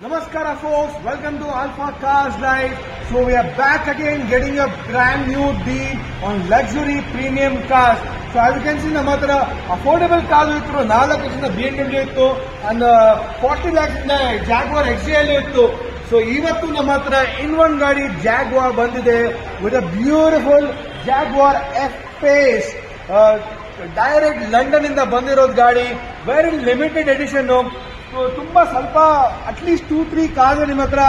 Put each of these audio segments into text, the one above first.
folks, welcome to Alpha Cars Live. So we are back again getting a brand new deal on luxury premium cars. So as you can see ನಮ್ಮ ಹತ್ರ affordable car ಇತ್ತು ನಾಲ್ಕು ಲಕ್ಷದ B M ಇತ್ತು and forty lakhs Jaguar X ಇತ್ತು so ಇವತ್ತು ನಮ್ಮ ಹತ್ರ ಇನ್ ಒನ್ ಗಾಡಿ ಜಾಗ್ವಾರ್ ಬಂದಿದೆ with a beautiful Jaguar F pace direct London ಇಂದ ಬಂದಿರೋದು ಗಾಡಿ ವೆರಿ ಲಿಮಿಟೆಡ್ ಎಡಿಷನ್ ತುಂಬಾ ಸ್ವಲ್ಪ ಅಟ್ಲೀಸ್ಟ್ ಟೂ ತ್ರೀ ಕಾರ್ ನಿಮ್ಮ ಹತ್ರ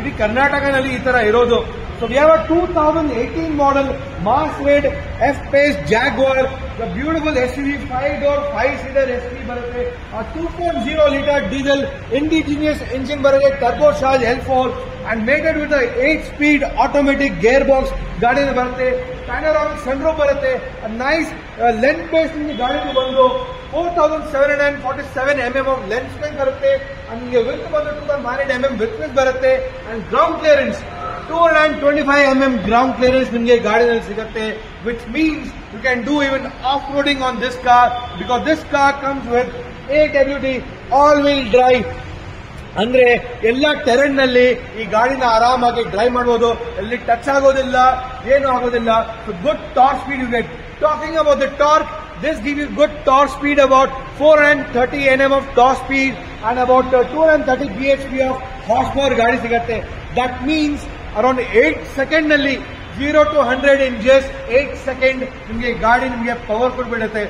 ಇಡೀ ಕರ್ನಾಟಕದಲ್ಲಿ ಈ ತರ ಇರೋದು. So we have a two thousand eighteen model mass wade F pace Jaguar the beautiful S V five door five seater S V ಬರುತ್ತೆ two point zero litre diesel indigenous engine ಬರುತ್ತೆ turbo charge L four and maded with eight speed automatic gear box ಗಾಡಿನ ಬರುತ್ತೆ panoramic sunroof ಬರುತ್ತೆ nice length base ನಿಮಗೆ ಗಾಡಿಗೆ ಬಂದು four thousand seven hundred and forty seven M M of lens base ಬರುತ್ತೆ and ನಿಮಗೆ with ಬಂದು two thousand hundred M M with base ಬರುತ್ತೆ and ground clearance two hundred and twenty five M M ground clearance ನಿಮಗೆ ಗಾಡಿನಲ್ಲಿ ಸಿಗುತ್ತೆ which means you can do even off roading on this car because this car comes with A W D all will drive ಅಂದ್ರೆ ಎಲ್ಲ ಟೆರೆನ್ನಲ್ಲಿ ಈ ಗಾಡಿನ ಆರಾಮಾಗಿ drive ಮಾಡಬಹುದು ಎಲ್ಲಿ ಟಚ್ ಆಗೋದಿಲ್ಲ, ಏನು ಆಗೋದಿಲ್ಲ. Good torque speed you get talking about the torque this give you good torque speed about four and thirty N M of torque speed and about two and thirty B H P of horse power ಗಾಡಿ ಸಿಗುತ್ತೆ. That means around eight ಸೆಕೆಂಡ್ನಲ್ಲಿ zero to hundred in just eight second ನಿಮಗೆ ಗಾಡಿ ನಿಮಗೆ power ಕೊಟ್ಬಿಡುತ್ತೆ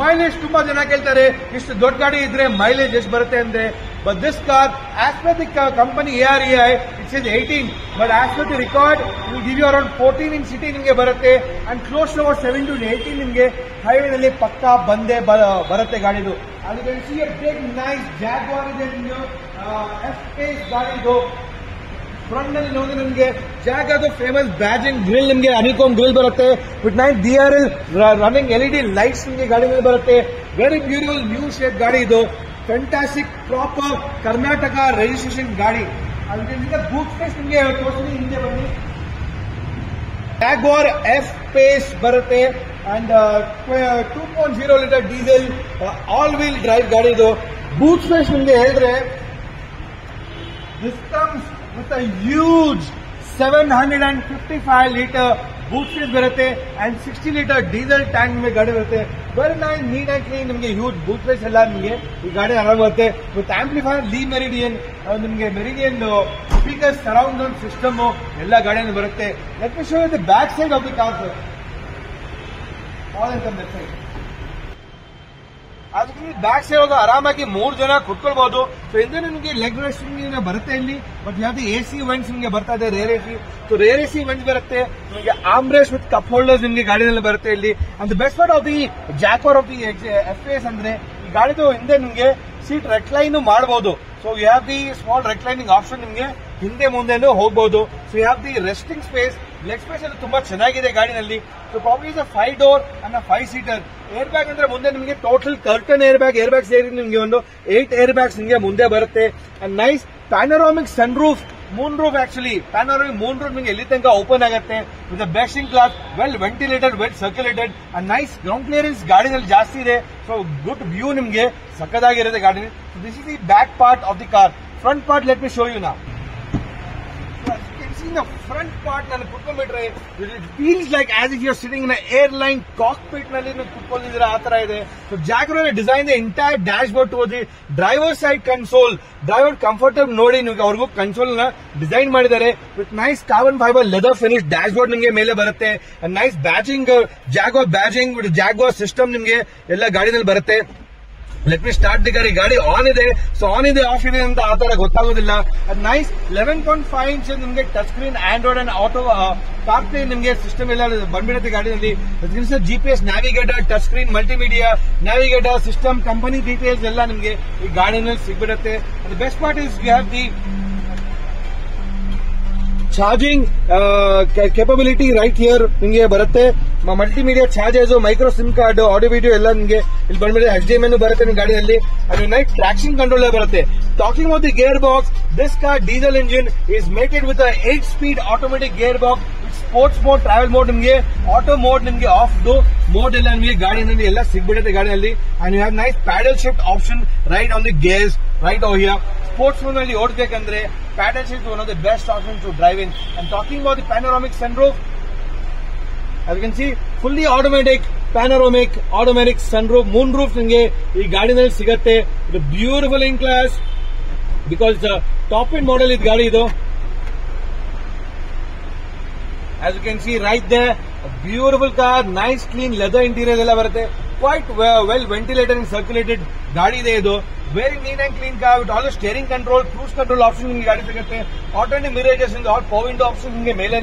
mileage ತುಂಬಾ ಜನ ಕೇಳ್ತಾರೆ, ಇಷ್ಟು ದೊಡ್ಡ ಗಾಡಿ ಇದ್ರೆ ಮೈಲೇಜ್ ಎಷ್ಟು ಬರುತ್ತೆ ಅಂದ್ರೆ but this car as per the company A R A I it's is eighteen but as per the record give you around fourteen in city ನಿಮಗೆ ಬರುತ್ತೆ. And close our seven to eighteen ನಿಮಗೆ ಹೈವೇನಲ್ಲಿ ಪಕ್ಕಾ ಬಂದೇ ಬರುತ್ತೆ ಗಾಡಿದು. ಅದು C A big nice Jaguar ಇದೆ ನಿಮಗೆ. ಎಫ್ ಪೇಸ್ ಗಾಡಿದು. ಫ್ರಂಟ್ನಲ್ಲಿ ನೋಡಿ ನಿಮಗೆ ಜಾಗದು ಫೇಮಸ್ ಬ್ಯಾಜಿಂಗ್ ಗ್ರಿಲ್ ನಿಮಗೆ ಅನಿಕೋಮ್ ಗ್ರಿಲ್ ಬರುತ್ತೆ. With nine D R L running L E D lights ನಿಮಗೆ ಗಾಡಿ ಮೇಲೆ ಬರುತ್ತೆ. ವೆರಿ ಬ್ಯೂಟಿಫುಲ್ ನ್ಯೂ ಶೇಪ್ ಗಾಡಿ ಇದು. ಫ್ಯಾಂಟಾಸ್ಟಿಕ್ ಪ್ರಾಪರ್ ಕರ್ನಾಟಕ ರಿಜಿಸ್ಟ್ರೇಷನ್ ಗಾಡಿ. ಅದರಿಂದ ಬೂಟ್ ಸ್ಪೇಸ್ ನಿಮಗೆ ತೋರಿಸ್ತೀನಿ, ಹಿಂದೆ ಬನ್ನಿ. ಜಾಗ್ವಾರ್ ಎಫ್ ಪೇಸ್ ಬರುತ್ತೆ and two point zero litre diesel all wheel drive ಗಾಡಿ ಇದು. ಬೂಟ್ ಸ್ಪೇಸ್ ನಿಮಗೆ ಹೇಳಿದ್ರೆ this seven hundred and fifty five litre space ಬರುತ್ತೆ and sixty litre diesel tank ನಿಮಗೆ ಗಾಡಿ ಬರುತ್ತೆ. Very nine neat and clean ನಿಮಗೆ ಹ್ಯೂಜ್ ಬೂಟ್ ಪ್ಲೇಸ್ ಎಲ್ಲ ನಿಮಗೆ ಈ ಗಾಡಿ ಆರಾಮ ಬರುತ್ತೆ ವಿತ್ ಆಂಪ್ಲಿಫೈರ್ ಲೀ ಮೆರಿಡಿಯನ್ ನಿಮಗೆ ಮೆರಿಡಿಯನ್ ಸ್ಪೀಕರ್ ಸರೌಂಡ್ ಸಿಸ್ಟಮ್ ಎಲ್ಲ ಗಾಡಿಯನ್ನು ಬರುತ್ತೆ. Let me show the back side of the car sir all in the side ಅದಕ್ಕೆ ಬ್ಯಾಕ್ ಸೈಡ್ ಹೋಗಿ ಆರಾಮಾಗಿ ಮೂರು ಜನ ಕುತ್ಕೊಳ್ಬಹುದು ಸೊ ಹಿಂದೆ ನಿಮಗೆ ಲೆಗ್ ರೆಸ್ಟಿಂಗ್ ಬರುತ್ತೆ ಇಲ್ಲಿ ಬಟ್ ಯಾವ್ದು ಎ ಸಿ ವೈನ್ಸ್ ನಿಮಗೆ ಬರ್ತಾ ಇದೆ rear A C rear A C vents ಬರುತ್ತೆ, ನಿಮಗೆ ಆಮ್ರೇಸ್ ವಿತ್ ಕಪ್ ಹೋಲ್ಡರ್ಸ್ ನಿಮಗೆ ಗಾಡಿನಲ್ಲಿ ಬರುತ್ತೆ ಇಲ್ಲಿ. And best part of the Jaguar of the F S ಅಂದ್ರೆ, ಈ ಗಾಡಿದು ಹಿಂದೆ ನಿಮಗೆ ಸೀಟ್ ರೆಕ್ಲೈನ್ ಮಾಡಬಹುದು so you have the small reclining option ನಿಮಗೆ. ಹಿಂದೆ ಮುಂದೆನೂ ಹೋಗಬಹುದು so you the resting space leg space ಅಲ್ಲಿ ತುಂಬಾ ಚೆನ್ನಾಗಿದೆ ಗಾಡಿನಲ್ಲಿ. So probably is a five door and five seater air bag ಅಂದ್ರೆ ಮುಂದೆ ನಿಮಗೆ total curtain air bag air bag ಸೇರಿ ನಿಮಗೆ ಒಂದು ಏಟ್ ಏರ್ ಬ್ಯಾಗ್ಸ್ ನಿಮಗೆ ಮುಂದೆ ಬರುತ್ತೆ. And nice panoramic sunroof moonroof actually panoramic moonroof ನಿಮಗೆ ಎಲ್ಲಿ ತನಕ ಓಪನ್ ಆಗುತ್ತೆ? With best in class well ventilated well circulated and nice ground clearance ಗಾಡಿನಲ್ಲಿ ಜಾಸ್ತಿ ಇದೆ. ಸೊ ಗುಡ್ ವ್ಯೂ ನಿಮಗೆ ಸಕ್ಕದಾಗಿರುತ್ತೆ ಗಾಡಿ this is the back part of the car front part let me show you ನಾ in the front part ನಲ್ಲಿ ಕುತ್ಕೊಂಡ್ಬಿಟ್ರೆ it feels like as if you're sitting in airline ಕಾಕ್ಪಿಟ್ನಲ್ಲಿ ಕುತ್ಕೊಂಡಿದ್ರೆ ಆ ತರ ಇದೆ. So ಜಾಗ್ರೋನ design the entire dash board ಓದಿ driver side console driver comfortable ನೋಡಿ ನಿಮಗೆ ಅವ್ರಿಗೂ ಕನ್ಸೋಲ್ನ ಡಿಸೈನ್ ಮಾಡಿದ್ದಾರೆ. With nice carbon fibre leather finish dash board ನಿಮಗೆ ಮೇಲೆ ಬರುತ್ತೆ. Nice badging Jaguar badging Jaguar system ನಿಮಗೆ ಎಲ್ಲ ಗಾಡಿನಲ್ಲಿ ಬರುತ್ತೆ. ಲೆಟ್ ಮಿ ಸ್ಟಾರ್ಟ್ ಗಾಡಿ ಗಾಡಿ ಆನ್ ಇದೆ. ಸೊ ಆನ್ ಇದೆ ಆಫ್ ಇದೆ ಅಂತ ಆ ತರ ಗೊತ್ತಾಗೋದಿಲ್ಲ. Nice eleven point five inch ನಿಮಗೆ touch screen Android and auto car play ನಿಮಗೆ ಸಿಸ್ಟಮ್ ಎಲ್ಲ ಬಂದ್ಬಿಡುತ್ತೆ ಗಾಡಿನಲ್ಲಿ G P S navigator touch screen multimedia navigator system company details ಎಲ್ಲ ನಿಮಗೆ ಈ ಗಾಡಿನಲ್ಲಿ ಸಿಗ್ಬಿಡುತ್ತೆ. Best part is you have the charging capability right here ನಿಮಗೆ ಬರುತ್ತೆ. Multimedia chargers micro SIM card audio video ಎಲ್ಲ ನಿಮಗೆ ಇಲ್ಲಿ ಬಂದ್ಮೇಲೆ ಎಚ್ ಡಿ ಎಂ ಬರುತ್ತೆ ನಿಮ್ಮ ಗಾಡಿಯಲ್ಲಿ. ಅದು ನೈಟ್ ಟ್ರಾಕ್ಷನ್ ಕಂಟ್ರೋಲ್ ಬರುತ್ತೆ. Talking about the gear box this car diesel engine is mated with eight speed automatic gear box sports mode travel mode ನಿಮಗೆ. ಆಟೋ ಮೋಡ್ ನಿಮಗೆ ಆಫ್ ದು ಮೋಡ್ ಎಲ್ಲ ನಿಮಗೆ ಗಾಡಿನಲ್ಲಿ ಎಲ್ಲ ಸಿಗ್ಬಿಡುತ್ತೆ ಗಾಡಿಯಲ್ಲಿ and you have nice paddle shift option right on the gears right oh here sports ಮೋಡ್ನಲ್ಲಿ ಓಡಬೇಕಂದ್ರೆ paddle shift one of the best option to driving and talking about the panoramic sunroof as you can see fully automatic panoramic automatic sunroof moon roof ನಿಮಗೆ ಈ ಗಾಡಿನಲ್ಲಿ ಸಿಗತ್ತೆ ಇದು beautiful in class because top in model ಇದು ಗಾಡಿ ಇದು as you can see right there a beautiful car nice clean leather interior ಎಲ್ಲ ಬರುತ್ತೆ quite well, well ventilated and circulated ಗಾಡಿ ಇದೆ ಇದು very neat and clean with all steering control cruise control option ನಿಮಗೆ ಗಾಡಿ ಸಿಗುತ್ತೆ. ಆಟೋಮೆಟಿಕ್ ಮಿರೇಜಸ್ ಇಂದ all power option ನಿಮಗೆ ಮೇಲೆ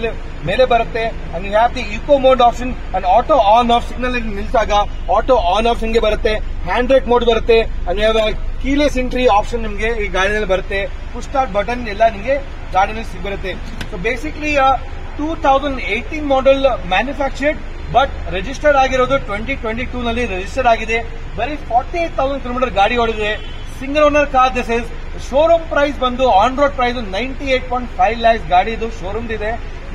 ಮೇಲೆ ಬರುತ್ತೆ. And you the eco mode option and auto on off signal ನಿಲ್ಸಾಗ auto on off ನಿಮಗೆ ಬರುತ್ತೆ. ಹ್ಯಾಂಡ್ ಬ್ರೇಕ್ ಮೋಡ್ ಬರುತ್ತೆ. And you keyless entry option ನಿಮಗೆ ಈ ಗಾಡಿನಲ್ಲಿ ಬರುತ್ತೆ. ಪುಷ್ ಸ್ಟಾರ್ಟ್ ಬಟನ್ ಎಲ್ಲ ನಿಮಗೆ ಗಾಡಿನಲ್ಲಿ ಸಿಗ್ಬರುತ್ತೆ. So basically two thousand eighteen model manufactured but registered ಆಗಿರೋದು ಟ್ವೆಂಟಿ ಟ್ವೆಂಟಿ ಟೂ ನಲ್ಲಿ ರಿಜಿಸ್ಟರ್ಡ್ ಆಗಿದೆ. ಬರೀ ಫಾರ್ಟಿ ಏಟ್ ತೌಸಂಡ್ ಕಿಲೋಮೀಟರ್ ಗಾಡಿ ಓಡಿದೆ single owner car this is showroom price ಬಂದು on road price ninety eight point five lakhs ಗಾಡಿ ಇದು showroom ಇದೆ.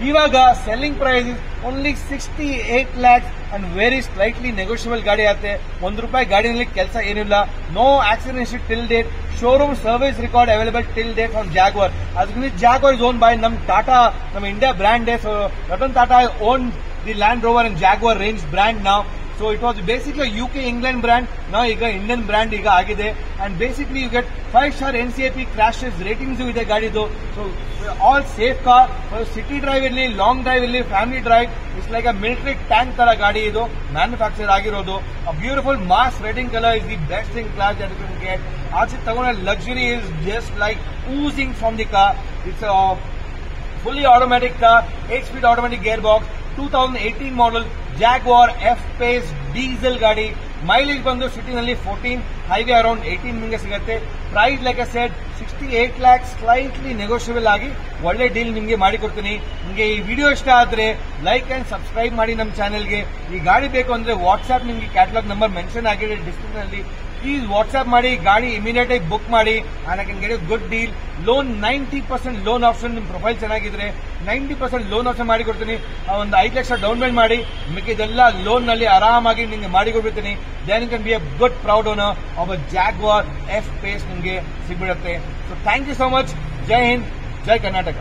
ಇವಾಗ selling price only sixty eight lakhs and very slightly negotiable ಗಾಡಿ ಆಗುತ್ತೆ. ಒಂದು ರೂಪಾಯಿ ಗಾಡಿನಲ್ಲಿ ಕೆಲಸ ಏನಿಲ್ಲ. No accident till date showroom service record available till date from Jaguar ಅದಕ್ಕೆ ಜಾಗ್ವರ್ ಇಸ್ ಓನ್ ಬೈ ನಮ್ ಟಾಟಾ ನಮ್ಮ India brand so Ratan Tata own the Land Rover and Jaguar Range brand ನಾವು so it was basically U K England brand ನಾವು ಈಗ Indian brand ಈಗ ಆಗಿದೆ. And basically you get five star N C A P crashes ratings ಇದೆ ಗಾಡಿದು. So all safe car city drive ಇರಲಿ long drive ಇರಲಿ family drive it's like a military tank ತರ ಗಾಡಿ ಇದು ಮ್ಯಾನುಫ್ಯಾಕ್ಚರ್ ಆಗಿರೋದು. Beautiful mass rating colour is the best in class that you get ಆಚೆ ತಗೊಂಡ luxury is just like oozing from the car it's fully automatic car, 8 speed automatic gearbox, 2018 model, Jaguar F-Pace diesel ಗಾಡಿ. Mileage ಬಂದು ಸಿಟಿನಲ್ಲಿ fourteen highway around eighteen ನಿಮಗೆ ಸಿಗುತ್ತೆ. Price like a said sixty eight lakh slightly negotiable ಆಗಿ ಒಳ್ಳೆ deal ನಿಮಗೆ ಮಾಡಿಕೊಡ್ತೀನಿ ನಿಮಗೆ ಈ ವಿಡಿಯೋ ಇಷ್ಟ ಆದ್ರೆ ಲೈಕ್ ಅಂಡ್ ಸಬ್ಸ್ಕ್ರೈಬ್ ಮಾಡಿ ನಮ್ಮ ಚಾನೆಲ್ಗೆ ಈ ಗಾಡಿ ಬೇಕು ಅಂದ್ರೆ ವಾಟ್ಸ್ಆಪ್ ನಿಮಗೆ ಕ್ಯಾಟಲಾಗ್ ನಂಬರ್ ಮೆನ್ಷನ್ ಆಗಿದೆ ಡಿಸ್ಕ್ರಿಪ್ಷನ್ ಅಲ್ಲಿ. ಪ್ಲೀಸ್ ವಾಟ್ಸ್ಆಪ್ ಮಾಡಿ, ಗಾಡಿ ಇಮಿಡಿಯೇಟ್ ಆಗಿ ಬುಕ್ ಮಾಡಿ. Get good deal loan ninety percent loan option ನಿಮ್ಮ ಪ್ರೊಫೈಲ್ ಚೆನ್ನಾಗಿದ್ರೆ ನೈಂಟಿ ಪರ್ಸೆಂಟ್ ಲೋನ್ ಆಪ್ಷನ್ ಮಾಡಿ ಕೊಡ್ತೀನಿ. ಒಂದು ಐದು ಲಕ್ಷ ಡೌನ್ ಪೇಮೆಂಟ್ ಮಾಡಿ. ಮಿಕ್ಕಿದೆಲ್ಲ ಲೋನ್ನಲ್ಲಿ ಆರಾಮಾಗಿ ನಿಮಗೆ ಮಾಡಿ ಕೊಡ್ಬಿಡ್ತೀನಿ. Then can be a good proud owner of a Jaguar F Pace ನಿಮಗೆ ಸಿಗ್ಬಿಡುತ್ತೆ. So thank you so much ಜೈ ಹಿಂದ್ ಜೈ ಕರ್ನಾಟಕ